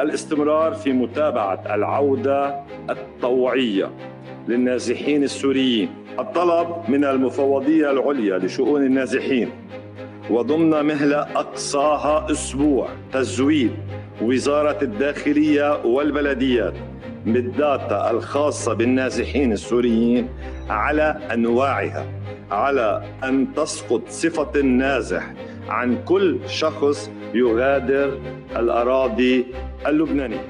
الاستمرار في متابعة العودة الطوعية للنازحين السوريين. الطلب من المفوضية العليا لشؤون النازحين وضمن مهلة أقصاها أسبوع تزويد وزارة الداخلية والبلديات بالداتا الخاصة بالنازحين السوريين على أنواعها. على أن تسقط صفة النازح عن كل شخص يغادر الأراضي اللبنانية.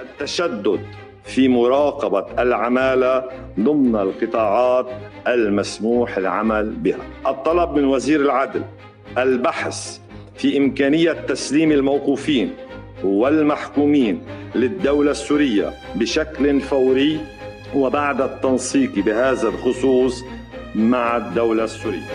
التشدد في مراقبة العمالة ضمن القطاعات المسموح العمل بها. الطلب من وزير العدل البحث في إمكانية تسليم الموقوفين والمحكومين للدولة السورية بشكل فوري وبعد التنسيق بهذا الخصوص مع الدولة السورية.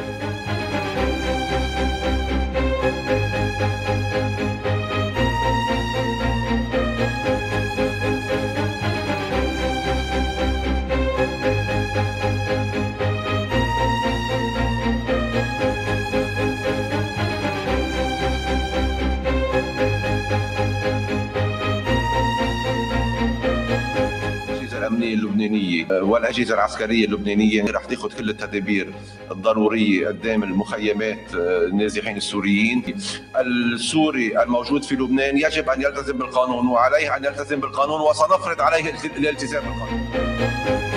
الأمنية اللبنانية والأجهزة العسكرية اللبنانية رح تاخذ كل التدابير الضرورية قدام المخيمات النازحين السوريين. السوري الموجود في لبنان يجب أن يلتزم بالقانون وعليه أن يلتزم بالقانون وسنفرض عليه الالتزام بالقانون.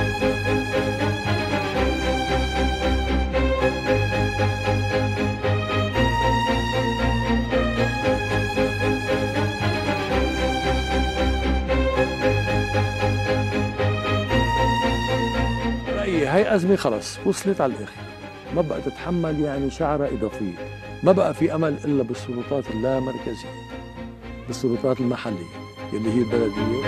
هاي أزمة خلص وصلت على الآخر. ما بقى تتحمل يعني شعرة إضافية ما بقى في أمل إلا بالسلطات اللامركزية بالسلطات المحلية اللي هي البلدية.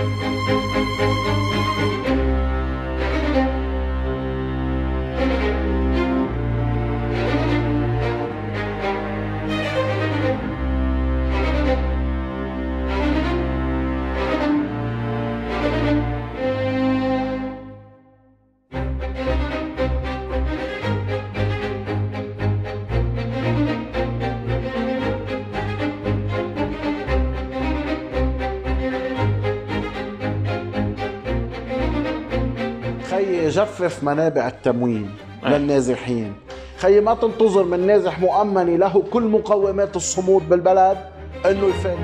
خي جفف منابع التموين للنازحين. خي ما تنتظر من نازح مؤمن له كل مقومات الصمود بالبلد إنه يفل.